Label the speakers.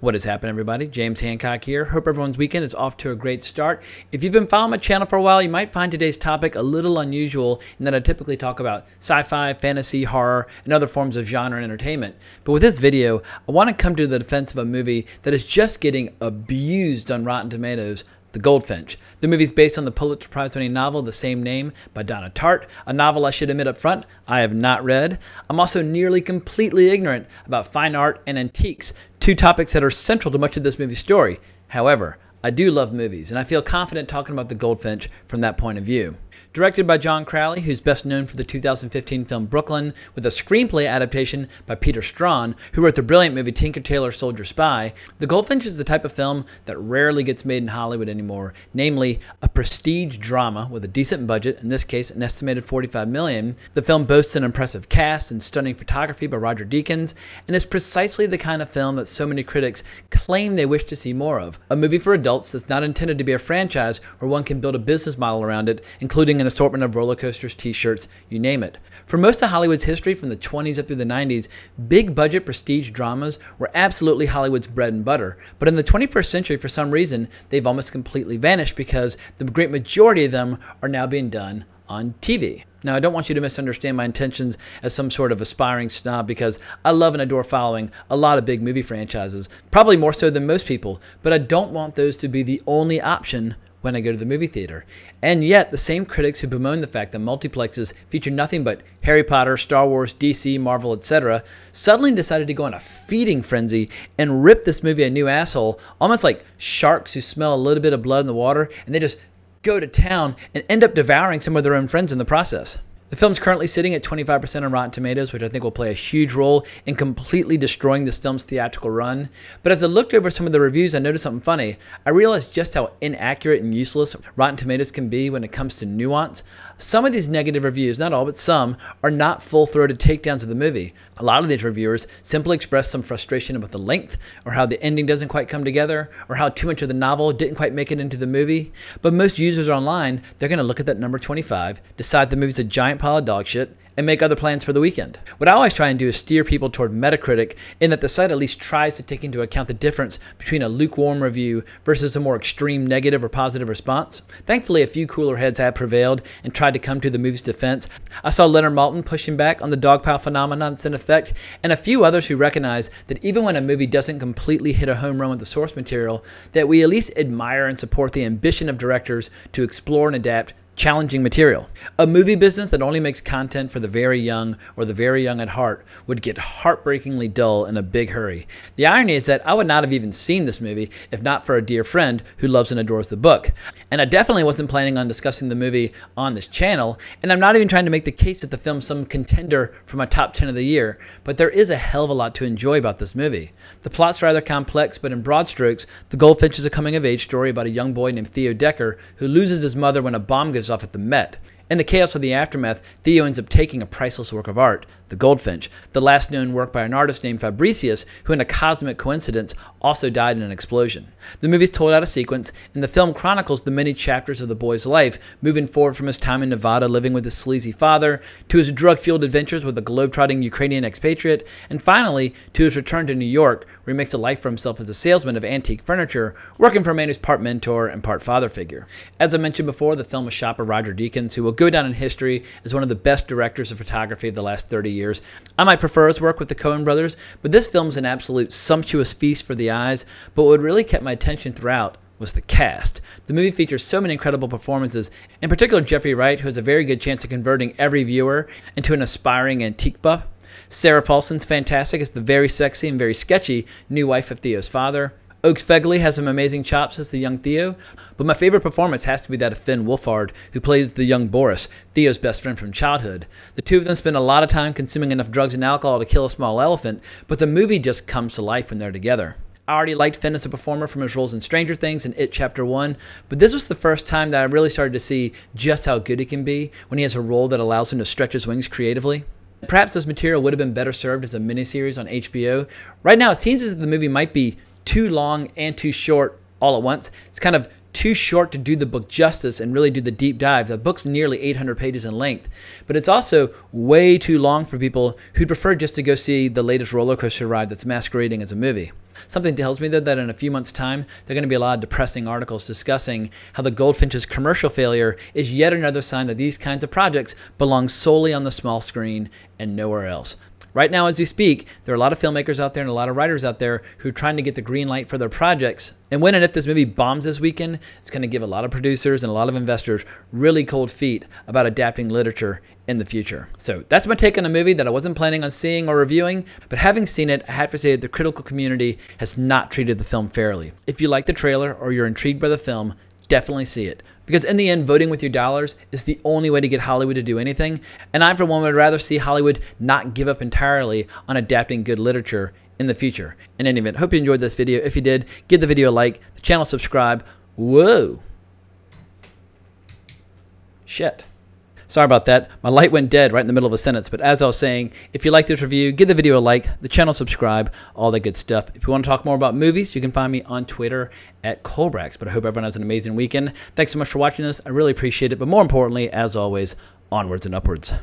Speaker 1: What has happened, everybody? James Hancock here. Hope everyone's weekend is off to a great start. If you've been following my channel for a while, you might find today's topic a little unusual in that I typically talk about sci fi, fantasy, horror, and other forms of genre and entertainment. But with this video, I want to come to the defense of a movie that is just getting abused on Rotten Tomatoes the Goldfinch. The movie is based on the Pulitzer Prize winning novel The Same Name by Donna Tartt, a novel I should admit up front I have not read. I'm also nearly completely ignorant about fine art and antiques, two topics that are central to much of this movie's story. However, I do love movies, and I feel confident talking about The Goldfinch from that point of view. Directed by John Crowley, who's best known for the 2015 film Brooklyn, with a screenplay adaptation by Peter Straughan, who wrote the brilliant movie Tinker Tailor Soldier Spy, The Goldfinch is the type of film that rarely gets made in Hollywood anymore, namely a prestige drama with a decent budget, in this case an estimated 45 million. The film boasts an impressive cast and stunning photography by Roger Deakins, and is precisely the kind of film that so many critics claim they wish to see more of. A movie for adults that's not intended to be a franchise where one can build a business model around it, including an assortment of roller coasters, t shirts, you name it. For most of Hollywood's history, from the 20s up through the 90s, big budget prestige dramas were absolutely Hollywood's bread and butter. But in the 21st century, for some reason, they've almost completely vanished because the great majority of them are now being done on TV. Now, I don't want you to misunderstand my intentions as some sort of aspiring snob because I love and adore following a lot of big movie franchises, probably more so than most people, but I don't want those to be the only option when I go to the movie theater. And yet, the same critics who bemoan the fact that multiplexes feature nothing but Harry Potter, Star Wars, DC, Marvel, etc., suddenly decided to go on a feeding frenzy and rip this movie a new asshole, almost like sharks who smell a little bit of blood in the water and they just go to town and end up devouring some of their own friends in the process. The film's currently sitting at 25% on Rotten Tomatoes, which I think will play a huge role in completely destroying this film's theatrical run. But as I looked over some of the reviews, I noticed something funny. I realized just how inaccurate and useless Rotten Tomatoes can be when it comes to nuance. Some of these negative reviews, not all, but some, are not full throated takedowns of the movie. A lot of these reviewers simply express some frustration about the length, or how the ending doesn't quite come together, or how too much of the novel didn't quite make it into the movie. But most users online, they're going to look at that number 25, decide the movie's a giant pile of dog shit, and make other plans for the weekend. What I always try and do is steer people toward Metacritic in that the site at least tries to take into account the difference between a lukewarm review versus a more extreme negative or positive response. Thankfully, a few cooler heads have prevailed and tried to come to the movie's defense. I saw Leonard Maltin pushing back on the dogpile phenomenon in effect, and a few others who recognize that even when a movie doesn't completely hit a home run with the source material, that we at least admire and support the ambition of directors to explore and adapt challenging material. A movie business that only makes content for the very young or the very young at heart would get heartbreakingly dull in a big hurry. The irony is that I would not have even seen this movie if not for a dear friend who loves and adores the book. And I definitely wasn't planning on discussing the movie on this channel, and I'm not even trying to make the case that the film's some contender for my top 10 of the year, but there is a hell of a lot to enjoy about this movie. The plot's rather complex, but in broad strokes, The Goldfinch is a coming of age story about a young boy named Theo Decker who loses his mother when a bomb goes off at the Met. In the chaos of the aftermath, Theo ends up taking a priceless work of art, The Goldfinch, the last known work by an artist named Fabritius, who in a cosmic coincidence also died in an explosion. The movie is told out of sequence, and the film chronicles the many chapters of the boy's life, moving forward from his time in Nevada living with his sleazy father, to his drug-fueled adventures with a globe-trotting Ukrainian expatriate, and finally to his return to New York, where he makes a life for himself as a salesman of antique furniture, working for a man who's part mentor and part father figure. As I mentioned before, the film is shot by Roger Deakins, who will go down in history as one of the best directors of photography of the last 30 years. I might prefer his work with the Coen brothers, but this film is an absolute sumptuous feast for the eyes. But what really kept my attention throughout was the cast. The movie features so many incredible performances, in particular Jeffrey Wright, who has a very good chance of converting every viewer into an aspiring antique buff. Sarah Paulson's fantastic as the very sexy and very sketchy new wife of Theo's father. Oakes Fegley has some amazing chops as the young Theo, but my favorite performance has to be that of Finn Wolfhard, who plays the young Boris, Theo's best friend from childhood. The two of them spend a lot of time consuming enough drugs and alcohol to kill a small elephant, but the movie just comes to life when they're together. I already liked Finn as a performer from his roles in Stranger Things and It Chapter 1, but this was the first time that I really started to see just how good he can be when he has a role that allows him to stretch his wings creatively. Perhaps this material would have been better served as a miniseries on HBO. Right now, it seems as if the movie might be too long and too short all at once. It's kind of too short to do the book justice and really do the deep dive. The book's nearly 800 pages in length, but it's also way too long for people who'd prefer just to go see the latest roller coaster ride that's masquerading as a movie. Something tells me though that in a few months' time, there are going to be a lot of depressing articles discussing how the Goldfinch's commercial failure is yet another sign that these kinds of projects belong solely on the small screen and nowhere else. Right now, as we speak, there are a lot of filmmakers out there and a lot of writers out there who are trying to get the green light for their projects. And when and if this movie bombs this weekend, it's going to give a lot of producers and a lot of investors really cold feet about adapting literature in the future. So that's my take on a movie that I wasn't planning on seeing or reviewing, but having seen it, I have to say that the critical community has not treated the film fairly. If you like the trailer or you're intrigued by the film, definitely see it. Because in the end, voting with your dollars is the only way to get Hollywood to do anything. And I, for one, would rather see Hollywood not give up entirely on adapting good literature in the future. In any event, hope you enjoyed this video. If you did, give the video a like, the channel subscribe. Whoa. Shit. Sorry about that. My light went dead right in the middle of a sentence. But as I was saying, if you like this review, give the video a like, the channel subscribe, all that good stuff. If you want to talk more about movies, you can find me on Twitter at Colebrax. But I hope everyone has an amazing weekend. Thanks so much for watching this. I really appreciate it. But more importantly, as always, onwards and upwards.